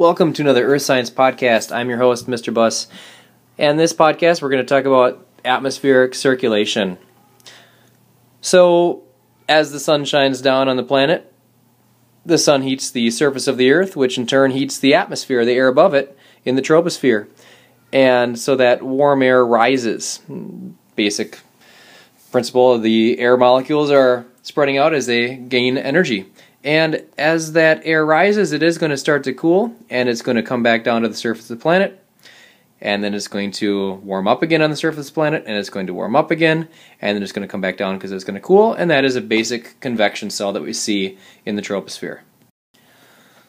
Welcome to another Earth Science podcast. I'm your host, Mr. Buss. And this podcast, we're going to talk about atmospheric circulation. So, as the sun shines down on the planet, the sun heats the surface of the Earth, which in turn heats the atmosphere, the air above it, in the troposphere. And so that warm air rises. Basic principle the air molecules are spreading out as they gain energy. And as that air rises, it is going to start to cool and it's going to come back down to the surface of the planet. And then it's going to warm up again on the surface of the planet and it's going to warm up again. And then it's going to come back down because it's going to cool. And that is a basic convection cell that we see in the troposphere.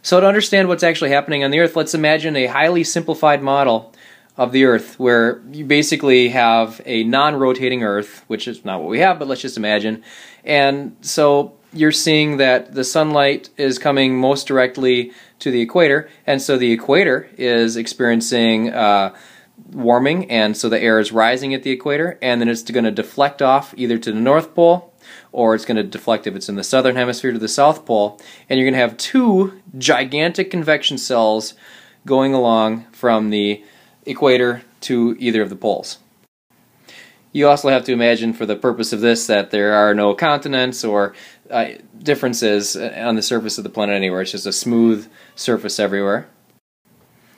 So, to understand what's actually happening on the Earth, let's imagine a highly simplified model of the Earth where you basically have a non rotating Earth, which is not what we have, but let's just imagine. And so you're seeing that the sunlight is coming most directly to the equator, and so the equator is experiencing uh, warming, and so the air is rising at the equator, and then it's going to deflect off either to the North Pole or it's going to deflect if it's in the southern hemisphere to the South Pole, and you're going to have two gigantic convection cells going along from the equator to either of the poles. You also have to imagine, for the purpose of this, that there are no continents or uh, differences on the surface of the planet anywhere. It's just a smooth surface everywhere.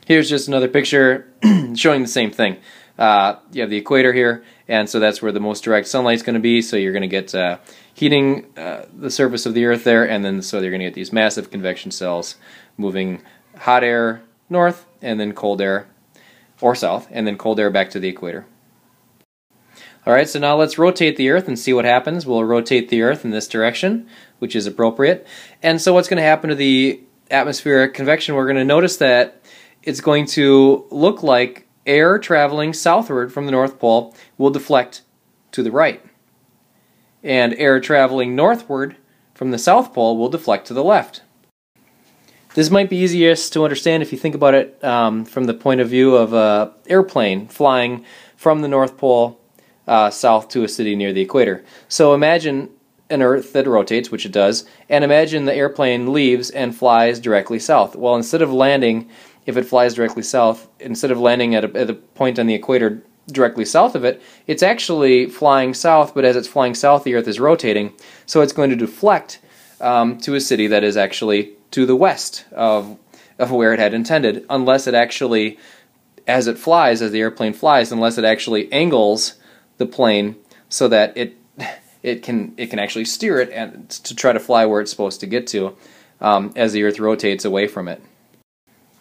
Here's just another picture showing the same thing. Uh, you have the equator here, and so that's where the most direct sunlight is going to be. So you're going to get uh, heating uh, the surface of the Earth there, and then so you're going to get these massive convection cells moving hot air north, and then cold air or south, and then cold air back to the equator. All right, so now let's rotate the Earth and see what happens. We'll rotate the Earth in this direction, which is appropriate. And so what's going to happen to the atmospheric convection, we're going to notice that it's going to look like air traveling southward from the North Pole will deflect to the right. And air traveling northward from the South Pole will deflect to the left. This might be easiest to understand if you think about it um, from the point of view of an airplane flying from the North Pole uh, south to a city near the equator. So imagine an Earth that rotates, which it does, and imagine the airplane leaves and flies directly south. Well, instead of landing, if it flies directly south, instead of landing at a, at a point on the equator directly south of it, it's actually flying south, but as it's flying south, the Earth is rotating, so it's going to deflect um, to a city that is actually to the west of, of where it had intended, unless it actually, as it flies, as the airplane flies, unless it actually angles the plane so that it it can it can actually steer it and to try to fly where it's supposed to get to um, as the Earth rotates away from it.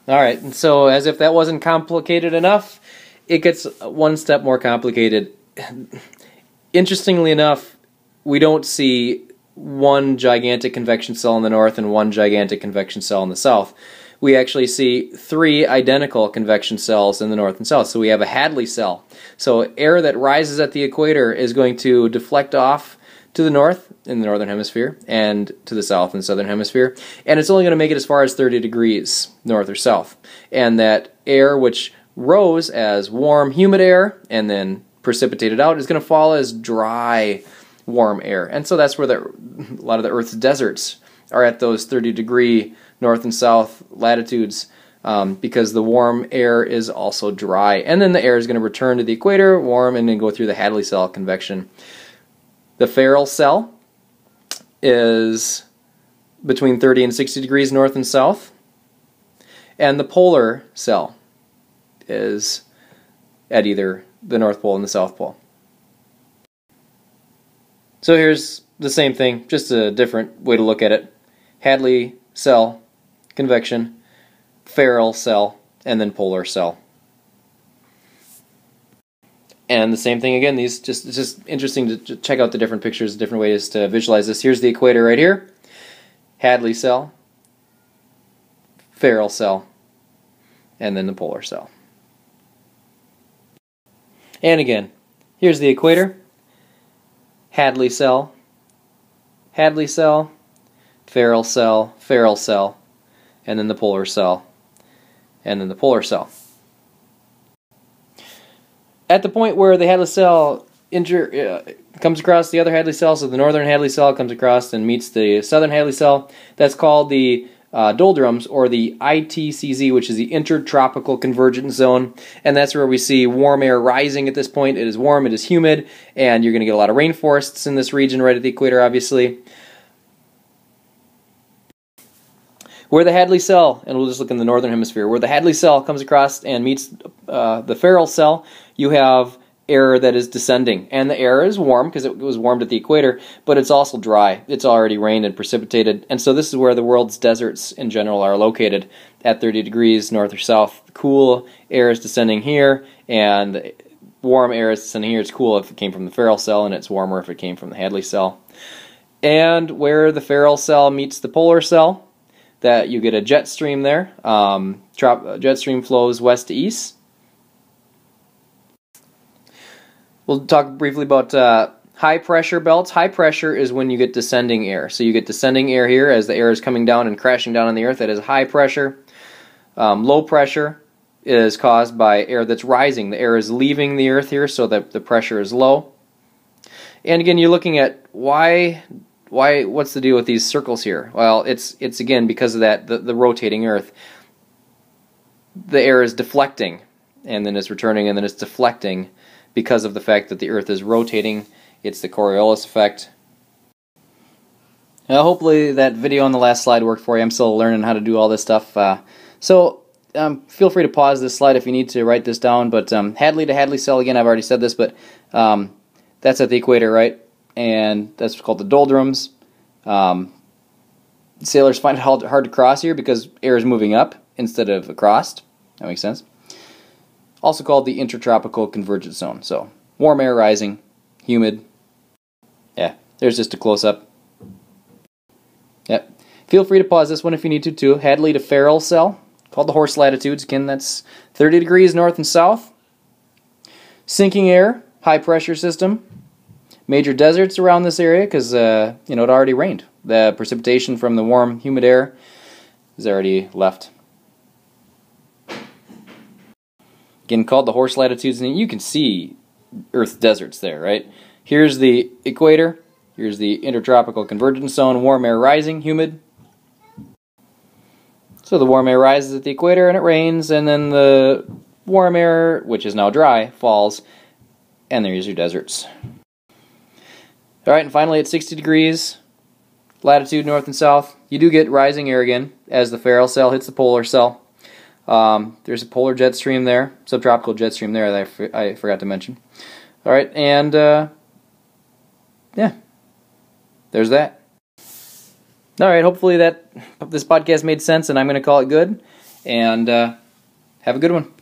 All right, and so as if that wasn't complicated enough, it gets one step more complicated. Interestingly enough, we don't see one gigantic convection cell in the north and one gigantic convection cell in the south we actually see three identical convection cells in the north and south. So we have a Hadley cell. So air that rises at the equator is going to deflect off to the north in the northern hemisphere and to the south in the southern hemisphere. And it's only going to make it as far as 30 degrees north or south. And that air, which rose as warm, humid air and then precipitated out, is going to fall as dry, warm air. And so that's where the, a lot of the Earth's deserts are at those 30 degree north and south latitudes um, because the warm air is also dry. And then the air is going to return to the equator, warm, and then go through the Hadley cell convection. The Ferrel cell is between 30 and 60 degrees north and south. And the polar cell is at either the North Pole and the South Pole. So here's the same thing, just a different way to look at it. Hadley cell convection, Ferrel cell, and then polar cell. And the same thing again. These just it's just interesting to check out the different pictures, different ways to visualize this. Here's the equator right here. Hadley cell, Ferrel cell, and then the polar cell. And again, here's the equator. Hadley cell, Hadley cell, Ferrel cell, Ferrel cell, and then the polar cell, and then the polar cell. At the point where the Hadley cell injure, uh, comes across the other Hadley cell, so the northern Hadley cell comes across and meets the southern Hadley cell, that's called the uh, doldrums, or the ITCZ, which is the Intertropical Convergence Zone, and that's where we see warm air rising at this point. It is warm, it is humid, and you're going to get a lot of rainforests in this region right at the equator, obviously. Where the Hadley cell, and we'll just look in the northern hemisphere, where the Hadley cell comes across and meets uh, the Ferrel cell, you have air that is descending. And the air is warm because it was warmed at the equator, but it's also dry. It's already rained and precipitated. And so this is where the world's deserts in general are located at 30 degrees north or south. Cool air is descending here, and warm air is descending here. It's cool if it came from the Ferrel cell, and it's warmer if it came from the Hadley cell. And where the Ferrel cell meets the polar cell, that you get a jet stream there. Um, jet stream flows west to east. We'll talk briefly about uh, high pressure belts. High pressure is when you get descending air. So you get descending air here as the air is coming down and crashing down on the earth. That is high pressure. Um, low pressure is caused by air that's rising. The air is leaving the earth here, so that the pressure is low. And again, you're looking at why why what's the deal with these circles here? Well, it's it's again because of that the, the rotating Earth. The air is deflecting, and then it's returning, and then it's deflecting because of the fact that the Earth is rotating. It's the Coriolis effect. Now, hopefully that video on the last slide worked for you. I'm still learning how to do all this stuff. Uh, so um, feel free to pause this slide if you need to write this down. But um, Hadley to Hadley cell, again, I've already said this, but um, that's at the equator, right? And that's called the doldrums. Um, sailors find it hard, to cross here because air is moving up instead of across. That makes sense. Also called the intertropical convergence zone. So warm air rising, humid. Yeah, there's just a close up. Yep. Feel free to pause this one if you need to too. Hadley to Ferrel cell, called the horse latitudes. Again, that's 30 degrees north and south. Sinking air, high pressure system, major deserts around this area because uh, you know it already rained. The precipitation from the warm, humid air is already left. Again, called the horse latitudes, and you can see Earth's deserts there, right? Here's the equator. Here's the intertropical convergence zone, warm air rising, humid. So the warm air rises at the equator and it rains, and then the warm air, which is now dry, falls, and there's your deserts. All right, and finally at 60 degrees, latitude north and south, you do get rising air again as the Ferrel cell hits the polar cell. Um, there's a polar jet stream there, subtropical jet stream there that I, forgot to mention. All right, and uh, yeah, there's that. All right, hopefully that this podcast made sense, and I'm going to call it good. And uh, have a good one.